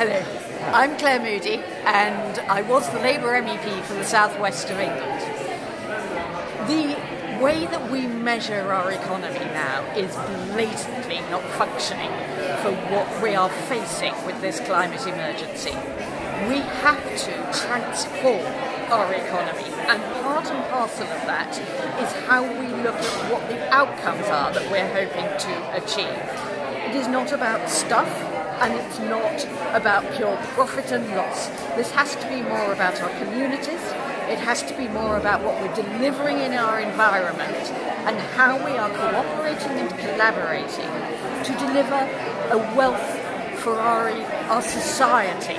Hello, I'm Clare Moody, and I was the Labour MEP for the southwest of England. The way that we measure our economy now is blatantly not functioning for what we are facing with this climate emergency. We have to transform our economy, and part and parcel of that is how we look at what the outcomes are that we're hoping to achieve. It is not about stuff, and it's not about pure profit and loss. This has to be more about our communities, it has to be more about what we're delivering in our environment and how we are cooperating and collaborating to deliver a wealth for our, our society,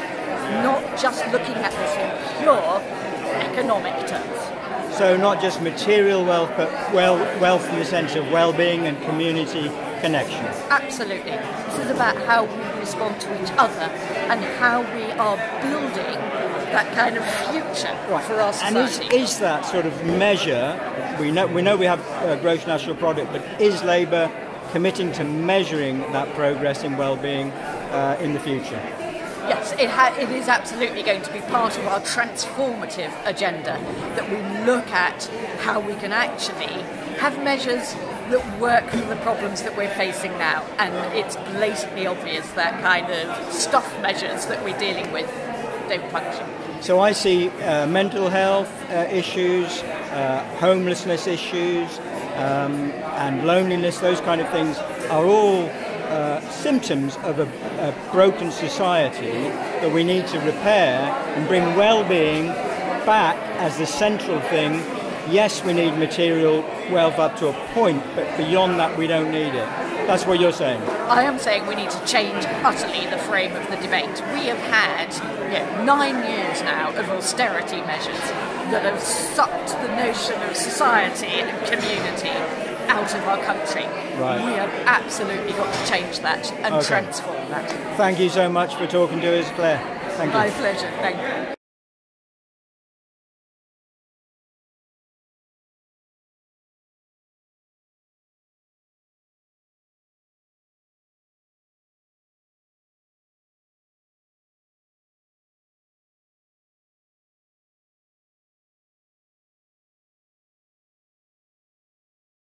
not just looking at this in pure economic terms. So not just material wealth, but well, wealth in the sense of well-being and community connection. Absolutely. This is about how we respond to each other and how we are building that kind of future right. for our society. And is, is that sort of measure, we know we, know we have a gross national product, but is Labour committing to measuring that progress in well-being uh, in the future? Yes, it, ha- it is absolutely going to be part of our transformative agenda that we look at how we can actually have measures that work for the problems that we're facing now. And it's blatantly obvious that kind of stuff measures that we're dealing with don't function. So I see uh, mental health uh, issues, uh, homelessness issues, um, and loneliness, those kind of things are all uh, symptoms of a, a, broken society that we need to repair and bring well-being back as the central thing. Yes, we need material wealth up to a point, but beyond that, we don't need it. That's what you're saying. I am saying we need to change utterly the frame of the debate. We have had nine years now of austerity measures that have sucked the notion of society and community out of our country. Right. We have absolutely got to change that and okay. transform that. Thank you so much for talking to us, Clare. Thank you. My pleasure. Thank you.